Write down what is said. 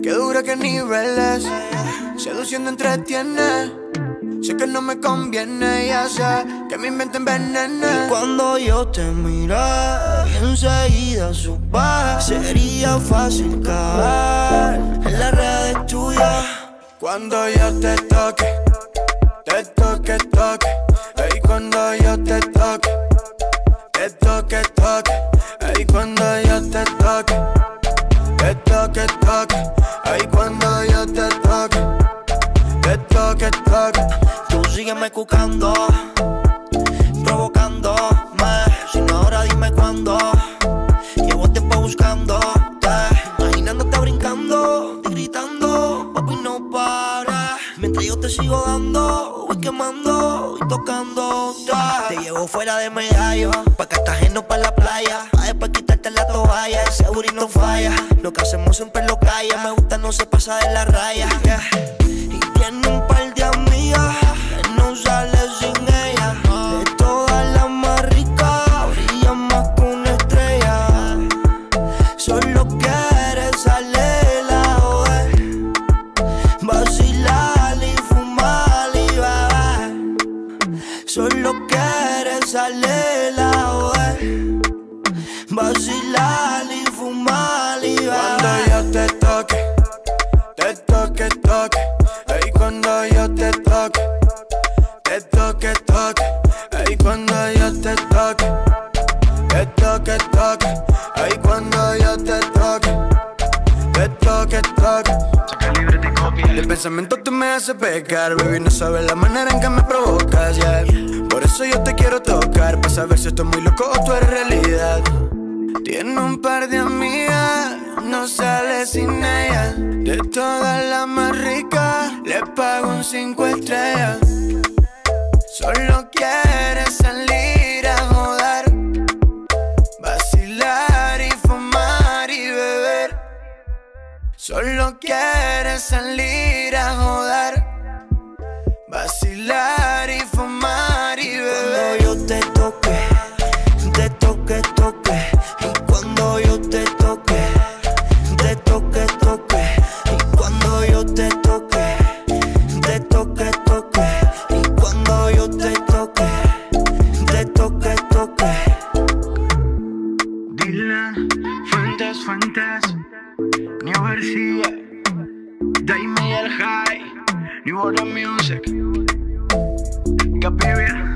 Que dura que niveles, seduciendo entretiene. Sé que no me conviene, ya sé que mi mente envenena. Y cuando yo te miré, enseguida supe, sería fácil caer en las redes tuyas. Cuando yo te toque, te toque, toque. Y cuando yo te toque, te toque, toque. Toque, toque. Y cuando yo te toque, te toque, toque. Tú sígueme cucando, provocándome. Si no ahora dime cuándo. Llevo tiempo buscándote, imaginándote brincando, y gritando, papi no para. Mientras yo te sigo dando, voy quemando y tocándote. Te llevo fuera de medallo, pa' ajeno pa' la playa. Pa' quitarte la toalla, ese booty no falla. Lo que hacemos siempre lo calla, me gusta no se pasa de la raya. yeah. Y tiene un par de amigas que no sale sin ella. De todas las más ricas, brilla más que una estrella. Solo quiere salir a joder, vacilar y fumar y beber. Solo quiere salir a joder, vacilar y fumar y Cuando yo te toque, te toque, toque. Y cuando yo te toque, te toque, toque. Y cuando yo te toque, te toque, toque. Y cuando yo te toque, te toque, toque. De pensamiento tú me haces pecar, baby, no sabes la manera en que me provocas, yeah. Por eso yo te quiero tocar, para saber si estoy muy loco o tú eres realidad. Tiene un par de amigas, no sale sin ella. De todas las más ricas, le pago un cinco estrellas. Solo quiere salir a joder, vacilar y fumar y beber. Solo quiere salir a joder, te toque, te toque, toque. Y cuando yo te toque, te toque, toque. Dylan, Fuentes, Fuentes, New García, Daime el High, New Order Music, Capivia.